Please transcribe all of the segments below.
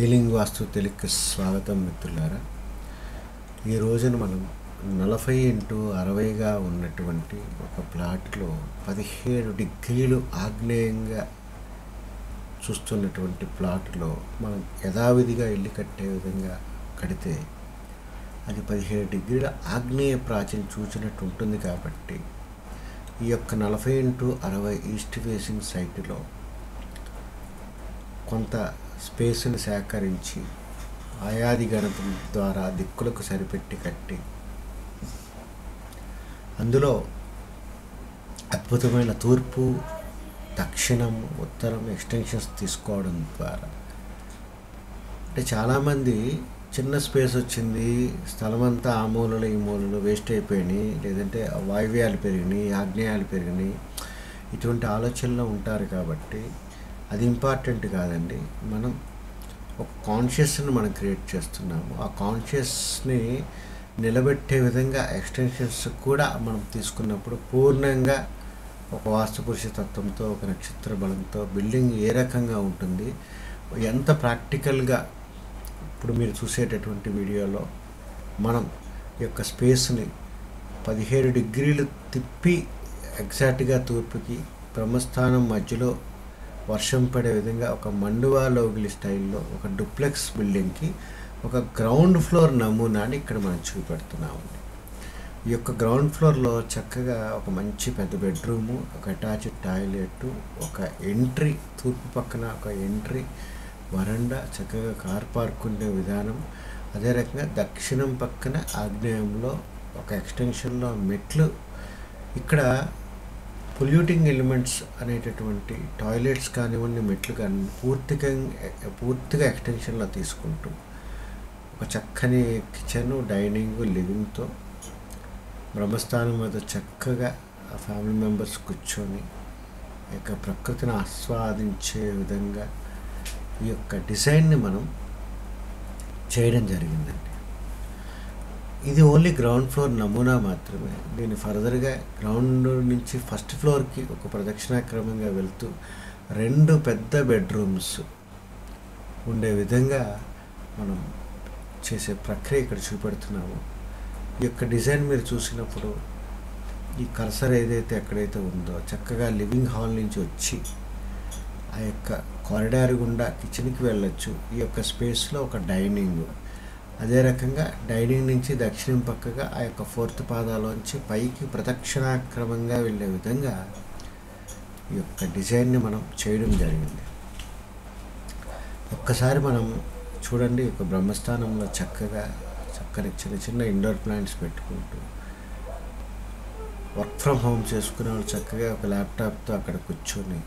Healing వాస్తు తెలుగుకి స్వాగతం మిత్రులారా. ఈ రోజున మనం నలభై ఇంటూ అరవైగా ఉన్నటువంటి ఒక ప్లాట్లో పదిహేడు డిగ్రీలు ఆగ్నేయంగా చూస్తున్నటువంటి ప్లాట్లో మనం యథావిధిగా ఇల్లు కట్టే విధంగా కడితే అది పదిహేడు డిగ్రీల ఆగ్నేయ ప్రాచీన చూచినట్టు ఉంటుంది కాబట్టి ఈ యొక్క నలభై ఇంటూ అరవై ఈస్ట్ ఫేసింగ్ సైట్లో కొంత స్పేస్ని సేకరించి ఆయాది గణపం ద్వారా దిక్కులకు సరిపెట్టి కట్టి అందులో అద్భుతమైన తూర్పు దక్షిణం ఉత్తరం ఎక్స్టెన్షన్స్ తీసుకోవడం ద్వారా. అంటే చాలామంది చిన్న స్పేస్ వచ్చింది స్థలమంతా ఆ మూలలో ఈ మూలలో వేస్ట్ అయిపోయినాయి లేదంటే వాయువ్యాలు పెరిగినాయి ఆగ్నేయాలు పెరిగినాయి. ఇటువంటి ఆలోచనలో ఉంటారు కాబట్టి అది ఇంపార్టెంట్ కాదండి. మనం ఒక కాన్షియస్ని మనం క్రియేట్ చేస్తున్నాము. ఆ కాన్షియస్ని నిలబెట్టే విధంగా ఎక్స్టెన్షన్స్ కూడా మనం తీసుకున్నప్పుడు పూర్ణంగా ఒక వాస్తుపురుష తత్వంతో ఒక నక్షత్ర బలంతో బిల్డింగ్ ఏ రకంగా ఉంటుంది ఎంత ప్రాక్టికల్గా ఇప్పుడు మీరు చూసేటటువంటి వీడియోలో మనం యొక్క స్పేస్ని పదిహేడు డిగ్రీలు తిప్పి ఎగ్జాక్ట్గా తూర్పుకి బ్రహ్మస్థానం మధ్యలో వర్షం పడే విధంగా ఒక మండువా లోగిలి స్టైల్లో ఒక డూప్లెక్స్ బిల్డింగ్కి ఒక గ్రౌండ్ ఫ్లోర్ నమూనాని ఇక్కడ మనం చూపెడుతున్నామండి. ఈ యొక్క గ్రౌండ్ ఫ్లోర్లో చక్కగా ఒక మంచి పెద్ద బెడ్రూము ఒక అటాచ్డ్ టాయిలెట్ ఒక ఎంట్రీ తూర్పు పక్కన ఒక ఎంట్రీ వరండా చక్కగా కార్ పార్క్ ఉండే విధానం. అదే రకంగా దక్షిణం పక్కన ఆగ్నేయంలో ఒక ఎక్స్టెన్షన్లో మెట్లు. ఇక్కడ పొల్యూటింగ్ ఎలిమెంట్స్ అనేటటువంటి టాయిలెట్స్ కానివ్వండి మెట్లు కానీ పూర్తిగా పూర్తిగా ఎక్స్టెన్షన్లో తీసుకుంటూ ఒక చక్కని కిచెన్ డైనింగ్ లివింగ్తో బ్రహ్మస్థానం మీద చక్కగా ఆ ఫ్యామిలీ మెంబర్స్ కూర్చొని ఈ యొక్క ప్రకృతిని ఆస్వాదించే విధంగా ఈ యొక్క డిజైన్ని మనం చేయడం జరిగిందండి. ఇది ఓన్లీ గ్రౌండ్ ఫ్లోర్ నమూనా మాత్రమే. దీన్ని ఫర్దర్గా గ్రౌండ్ నుంచి ఫస్ట్ ఫ్లోర్కి ఒక ప్రదక్షిణాక్రమంగా వెళ్తూ రెండు పెద్ద బెడ్రూమ్స్ ఉండే విధంగా మనం చేసే ప్రక్రియ ఇక్కడ చూపెడుతున్నాము. ఈ యొక్క డిజైన్ మీరు చూసినప్పుడు ఈ కర్సర్ ఏదైతే ఎక్కడైతే ఉందో చక్కగా లివింగ్ హాల్ నుంచి వచ్చి ఆ యొక్క కారిడార్ గుండా కిచెన్కి వెళ్ళొచ్చు. ఈ యొక్క స్పేస్లో ఒక డైనింగ్. అదే రకంగా డైనింగ్ నుంచి దక్షిణం పక్కగా ఆ యొక్క ఫోర్త్ పాదాలోంచి పైకి ప్రదక్షిణాక్రమంగా వెళ్ళే విధంగా ఈ యొక్క డిజైన్ని మనం చేయడం జరిగింది. ఒక్కసారి మనం చూడండి ఒక బ్రహ్మస్థానంలో చక్కగా చక్కని చిన్న చిన్న ఇండోర్ ప్లాంట్స్ పెట్టుకుంటూ వర్క్ ఫ్రమ్ హోమ్ చేసుకునే వాళ్ళు చక్కగా ఒక ల్యాప్టాప్తో అక్కడ కూర్చొని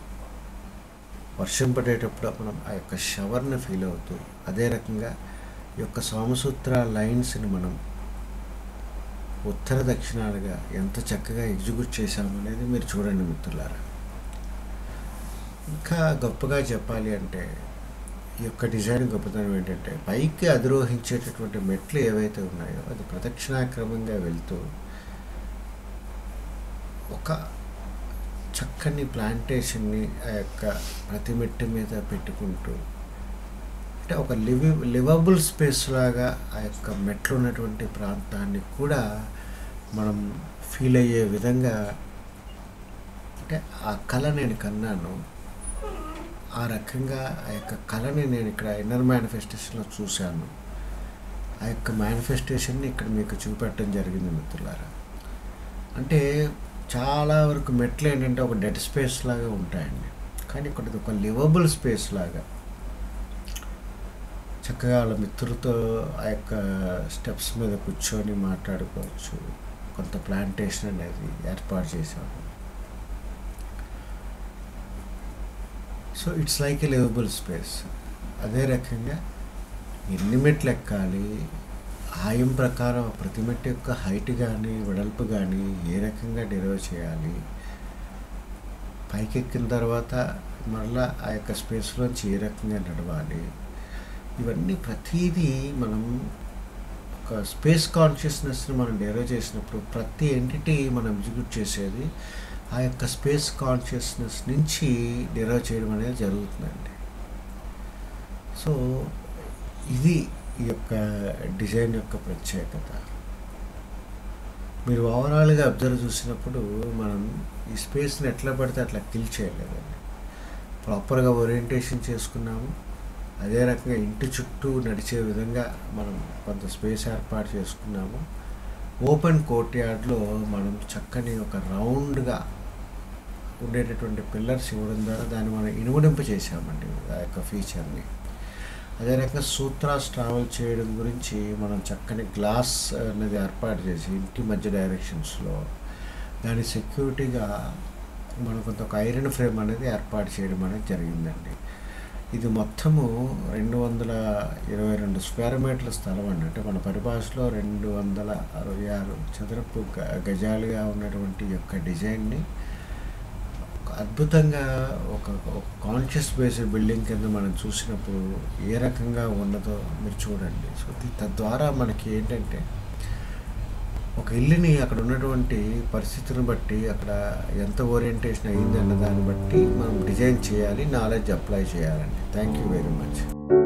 వర్షం పడేటప్పుడు మనం ఆ యొక్క షవర్ని ఫీల్ అవుతూ అదే రకంగా యొక్క సోమసూత్ర లైన్స్ని మనం ఉత్తర దక్షిణాలుగా ఎంత చక్కగా ఎగ్జిక్యూట్ చేశాము అనేది మీరు చూడండి మిత్రులారా. ఇంకా గొప్పగా చెప్పాలి అంటే ఈ యొక్క డిజైన్ గొప్పతనం ఏంటంటే పైకి అధిరోహించేటటువంటి మెట్లు ఏవైతే ఉన్నాయో అది ప్రదక్షిణాక్రమంగా వెళ్తూ ఒక చక్కని ప్లాంటేషన్ని ఆ యొక్క ప్రతి మెట్టు మీద పెట్టుకుంటూ అంటే ఒక లివి లివబుల్ స్పేస్ లాగా ఆ యొక్క మెట్లు ఉన్నటువంటి ప్రాంతాన్ని కూడా మనం ఫీల్ అయ్యే విధంగా అంటే ఆ కళ నేను కన్నాను. ఆ రకంగా ఆ యొక్క కళని నేను ఇక్కడ ఇన్నర్ మేనిఫెస్టేషన్లో చూశాను. ఆ యొక్క మేనిఫెస్టేషన్ని ఇక్కడ మీకు చూపెట్టడం జరిగింది మిత్రులారా. అంటే చాలా వరకు మెట్లు ఏంటంటే ఒక డెడ్ స్పేస్ లాగా ఉంటాయండి. కానీ ఇక్కడ ఒక లివబుల్ స్పేస్ లాగా చక్కగా వాళ్ళ మిత్రులతో ఆ యొక్క స్టెప్స్ మీద కూర్చొని మాట్లాడుకోవచ్చు. కొంత ప్లాంటేషన్ అనేది ఏర్పాటు చేశాము. So it's like a livable space. అదే రకంగా ఎన్ని మెట్లు ఎక్కాలి ఆయం ప్రకారం ప్రతి మెట్టు యొక్క హైట్ కానీ వెడల్పు కానీ ఏ రకంగా డెలివర్ చేయాలి పైకి ఎక్కిన తర్వాత మరలా ఆ యొక్క స్పేస్లోంచి ఏ రకంగా నడవాలి ఇవన్నీ ప్రతిదీ మనం ఒక స్పేస్ కాన్షియస్నెస్ని మనం డెలివర్ చేసినప్పుడు ప్రతి ఎంటిటీ మనం ఎగ్జిక్యూట్ చేసేది ఆ యొక్క స్పేస్ కాన్షియస్నెస్ నుంచి డెలివర్ చేయడం అనేది జరుగుతుందండి. సో ఇది ఈ యొక్క డిజైన్ యొక్క ప్రత్యేకత. మీరు ఓవరాల్గా అబ్జర్వ్ చూసినప్పుడు మనం ఈ స్పేస్ని ఎట్లా పడితే అట్లా కిల్ చేయలేదండి. ప్రాపర్గా ఓరియంటేషన్ చేసుకున్నాము. అదే రకంగా ఇంటి చుట్టూ నడిచే విధంగా మనం కొంత స్పేస్ ఏర్పాటు చేసుకున్నాము. ఓపెన్ కోర్ట్ యార్డ్లో మనం చక్కని ఒక రౌండ్గా ఉండేటటువంటి పిల్లర్స్ ఇవ్వడం ద్వారా దాన్ని మనం ఇనుమడింప చేసామండి ఆ యొక్క ఫీచర్ని. అదే రకంగా సూత్రాస్ ట్రావెల్ చేయడం గురించి మనం చక్కని గ్లాస్ అనేది ఏర్పాటు చేసి ఇంటి మధ్య డైరెక్షన్స్లో దాని సెక్యూరిటీగా మనం కొంత ఒక ఐరన్ ఫ్రేమ్ అనేది ఏర్పాటు చేయడం అనేది జరిగిందండి. ఇది మొత్తము రెండు వందల ఇరవై రెండు స్క్వేర్ మీటర్ల స్థలం అండి. అంటే మన పరిభాషలో రెండు వందల అరవై ఆరు చదరపు గ- గజాలుగా ఉన్నటువంటి యొక్క డిజైన్ని అద్భుతంగా ఒక కాన్షియస్ బేస్డ్ బిల్డింగ్ కింద మనం చూసినప్పుడు ఏ రకంగా ఉన్నదో మీరు చూడండి. సో తద్వారా మనకి ఏంటంటే ఒక ఇల్లుని అక్కడ ఉన్నటువంటి పరిస్థితిని బట్టి అక్కడ ఎంత ఓరియంటేషన్ అయ్యింది అన్న దాన్ని బట్టి మనం డిజైన్ చేయాలి నాలెడ్జ్ అప్లై చేయాలండి. Thank you very much.